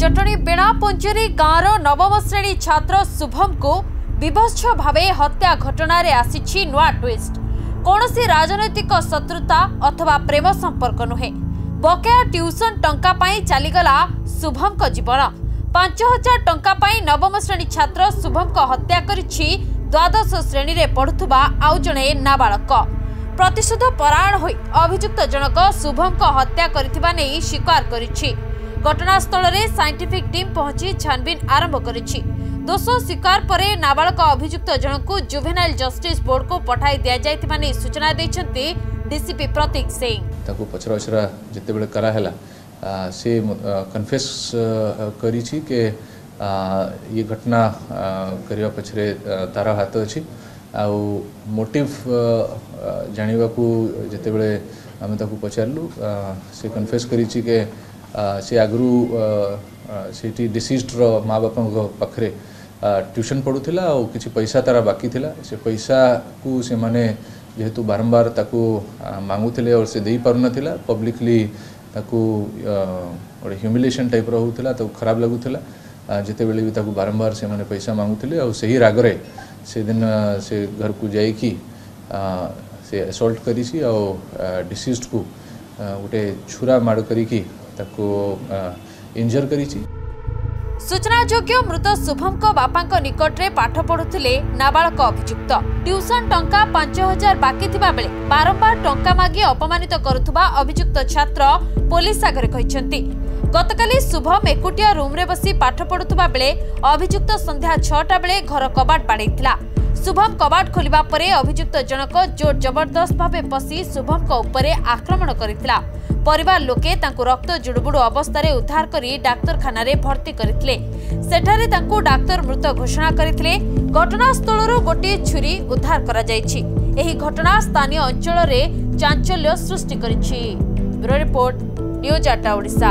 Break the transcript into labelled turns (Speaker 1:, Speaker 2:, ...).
Speaker 1: ଜଟଣୀ ବେଣାପଞ୍ଜରୀ ଗାଁର ନବମ ଶ୍ରେଣୀ ଛାତ୍ର ଶୁଭମକୁ ବିଭତ୍ସ ଭାବେ ହତ୍ୟା ଘଟଣାରେ ଆସିଛି ନୂଆ ଟ୍ୱିଷ୍ଟ କୌଣସି ରାଜନୈତିକ ଶତ୍ରୁତା ଅଥବା ପ୍ରେମ ସମ୍ପର୍କ ନୁହେଁ। ବକେୟା ଟ୍ୟୁସନ ଟଙ୍କା ପାଇଁ ଚାଲିଗଲା ଶୁଭମଙ୍କ ଜୀବନ। ପାଞ୍ଚ ହଜାର ଟଙ୍କା ପାଇଁ ନବମ ଶ୍ରେଣୀ ଛାତ୍ର ଶୁଭମଙ୍କ ହତ୍ୟା କରିଛି ଦ୍ୱାଦଶ ଶ୍ରେଣୀରେ ପଢୁଥିବା ଆଉ ଜଣେ ନାବାଳକ। ପ୍ରତିଶୋଧ ପରାୟଣ ହୋଇ ଅଭିଯୁକ୍ତ ଜଣକ ଶୁଭମଙ୍କ ହତ୍ୟା କରିଥିବା ନେଇ ସ୍ୱୀକାର କରିଛି। ଘଟଣାସ୍ଥଳରେ ସାଇଣ୍ଟିଫିକ୍ ଟିମ୍ ପହଞ୍ଚି ଛାନଭିନ୍ ଆରମ୍ଭ କରିଛି ଦୋଷ ସ୍ୱୀକାର ପରେ ନାବାଳକ ଅଭିଯୁକ୍ତ ଜଣକୁ ଜୁଭେନାଇଲ୍ ଜଷ୍ଟିସ୍ ବୋର୍ଡକୁ ପଠାଇ ଦିଆଯାଇଥିବା ନେଇ ସୂଚନା ଦେଇଛନ୍ତି ଡିସିପି ପ୍ରତୀକ ସିଂ
Speaker 2: ତାକୁ ପଚରା ଉଚରା ଯେତେବେଳେ କରାହେଲା ଆ, ସେ କନଫେସ୍ କରିଛି କି ଆ, ଇଏ ଘଟଣା ଆ, କରିବା ପଛରେ ଆ, ତାର ହାତ ଅଛି ଆଉ ମୋଟିଭ୍ ଜାଣିବାକୁ ଯେତେବେଳେ ଆମେ ତାକୁ ପଚାରିଲୁ ଆ, ସେ କନଫେସ୍ କରିଛି କି ଆ, ସେ ଆଗରୁ ଆ, ଆ, ସେଇଠି ଡିସିଜ୍ଡର ମା ବାପାଙ୍କ ପାଖରେ ଟ୍ୟୁସନ୍ ପଢ଼ୁଥିଲା ଆଉ କିଛି ପଇସା ତାର ବାକି ଥିଲା ସେ ପଇସାକୁ ସେମାନେ ଯେହେତୁ ବାରମ୍ବାର ତାକୁ ଆ, ମାଗୁଥିଲେ ଆଉ ସେ ଦେଇପାରୁନଥିଲା ପବ୍ଲିକଲି ତାକୁ ଆ, ଗୋଟେ ହ୍ୟୁମିଲେସନ୍ ଟାଇପ୍ର ହେଉଥିଲା ତାକୁ ଖରାପ ଲାଗୁଥିଲା ଆ, ଯେତେବେଳେ ବି ତାକୁ ବାରମ୍ବାର ସେମାନେ ପଇସା ମାଗୁଥିଲେ ଆଉ ସେହି ରାଗରେ ସେଦିନ ସେ ଘରକୁ ଯାଇକି ଆ, ସେ ଆସଲ୍ଟ କରିଛି ଆଉ ଡିସିଜ୍ଡକୁ ଗୋଟେ ଛୁରା ମାଡ଼ କରିକି ତାକୁ ଇଞ୍ଜର କରିଛି।
Speaker 1: ସୂଚନାଯୋଗ୍ୟ ମୃତ ଶୁଭମଙ୍କ ବାପାଙ୍କ ନିକଟରେ ପାଠ ପଢୁଥିଲେ ନାବାଳକ ଅଭିଯୁକ୍ତ। ଟ୍ୟୁସନ ଟଙ୍କା ପାଞ୍ଚ ହଜାର ବାକି ଥିବା ବେଳେ ବାରମ୍ବାର ଟଙ୍କା ମାଗି ଅପମାନିତ କରୁଥିବା ଅଭିଯୁକ୍ତ ଛାତ୍ର ପୋଲିସ ଆଗରେ କହିଛନ୍ତି ଗତକାଲି ଶୁଭମ ଏକୁଟିଆ ରୁମ୍ରେ ବସି ପାଠ ପଢୁଥିବା ବେଳେ ଅଭିଯୁକ୍ତ ସନ୍ଧ୍ୟା ଛଅଟା ବେଳେ ଘର କବାଟ ବାଡ଼େଇଥିଲା। ଶୁଭମ କବାଟ ଖୋଲିବା ପରେ ଅଭିଯୁକ୍ତ ଜଣକ ଜୋର ଜବରଦସ୍ତ ଭାବେ ପଶି ଶୁଭମଙ୍କ ଉପରେ ଆକ୍ରମଣ କରିଥିଲା। ପରିବାର ଲୋକେ ତାଙ୍କୁ ରକ୍ତ ଜୁଡୁବୁଡୁ ଅବସ୍ଥାରେ ଉଦ୍ଧାର କରି ଡାକ୍ତରଖାନାରେ ଭର୍ତ୍ତି କରିଥିଲେ। ସେଠାରେ ତାଙ୍କୁ ଡାକ୍ତର ମୃତ ଘୋଷଣା କରିଥିଲେ। ଘଟଣାସ୍ଥଳରୁ ଗୋଟିଏ ଛୁରୀ ଉଦ୍ଧାର କରାଯାଇଛି। ଏହି ଘଟଣା ସ୍ଥାନୀୟ ଅଞ୍ଚଳରେ ଚାଞ୍ଚଲ୍ୟ ସୃଷ୍ଟି କରିଛି। ରିପୋର୍ଟ ନ୍ୟୁଜ୍ ଆଟା ଓଡ଼ିଶା।